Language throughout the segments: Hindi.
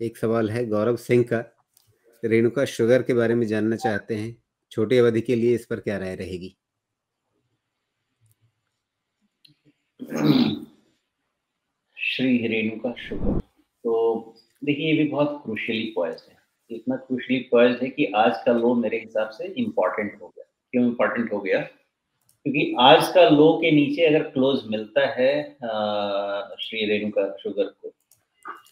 एक सवाल है गौरव सिंह का। रेणुका शुगर के बारे में जानना चाहते हैं। छोटी अवधि के लिए इस पर क्या राय रहेगी? श्री रेणुका शुगर। तो देखिए ये भी बहुत क्रूशली पॉइज है। इतना क्रूशली पॉइज है कि आज का लो मेरे हिसाब से इम्पोर्टेंट हो गया। क्यों इम्पोर्टेंट हो गया? क्योंकि आज का लो के नीचे अगर क्लोज मिलता है आ, श्री रेणुका शुगर को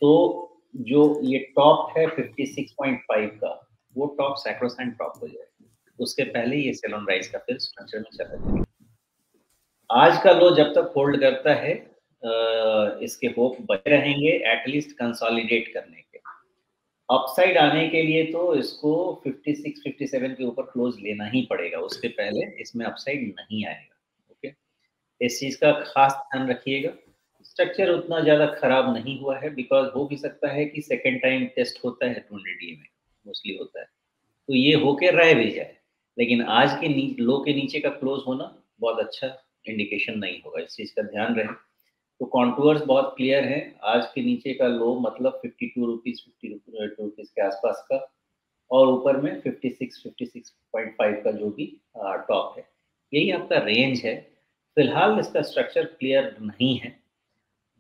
तो जो ये टॉप है 56.5 का, वो टॉप सैक्रोसेंट टॉप हो जाएगा। उसके पहले ये सेलोन राइस का फिर स्ट्रक्चर में चला जाएगा। आज का लो जब तक होल्ड करता है इसके होप बचे रहेंगे एटलीस्ट कंसोलिडेट करने के। अपसाइड आने के लिए तो इसको 56 57 के ऊपर क्लोज लेना ही पड़ेगा। उसके पहले इसमें अपसाइड नहीं आएगा ओके इस चीज़ का खास ध्यान रखिएगा। स्ट्रक्चर उतना ज़्यादा खराब नहीं हुआ है बिकॉज़ हो भी सकता है कि सेकेंड टाइम टेस्ट होता है टू डी में मोस्टली होता है। तो ये होके रह भी जाए। लेकिन आज के नी, लो के नीचे का क्लोज होना बहुत अच्छा इंडिकेशन नहीं होगा। इस चीज़ का ध्यान रहे। तो कॉन्टूअर्स बहुत क्लियर है। आज के नीचे का लो मतलब fifty two rupees fifty two rupees के आसपास का और ऊपर में fifty six fifty six point five का जो भी टॉप है। यही आपका रेंज है। फ़िलहाल इसका स्ट्रक्चर क्लियर नहीं है।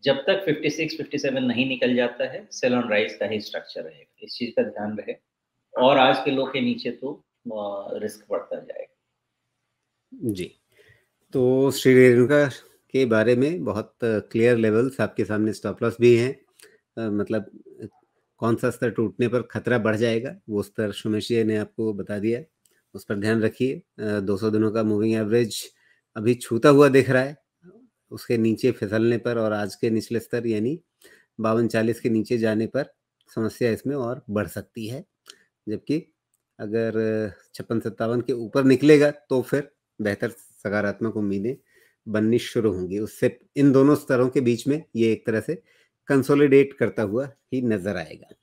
जब तक 56, 57 नहीं निकल जाता है सेल ऑन राइस का ही स्ट्रक्चर रहेगा। इस चीज़ का ध्यान रहे। और आज के लो के नीचे तो रिस्क बढ़ता जाएगा। जी। तो श्री रेणुका के बारे में बहुत क्लियर लेवल्स आपके सामने स्टॉप लॉस भी हैं। मतलब कौन सा स्तर टूटने पर खतरा बढ़ जाएगा वो स्तर सुमेश ने आपको बता दिया। उस पर ध्यान रखिए। 200 दिनों का मूविंग एवरेज अभी छूता हुआ दिख रहा है। उसके नीचे फिसलने पर और आज के निचले स्तर यानी बावन चालीस के नीचे जाने पर समस्या इसमें और बढ़ सकती है। जबकि अगर छप्पन सत्तावन के ऊपर निकलेगा तो फिर बेहतर सकारात्मक उम्मीदें बननी शुरू होंगी। उससे इन दोनों स्तरों के बीच में ये एक तरह से कंसोलिडेट करता हुआ ही नज़र आएगा।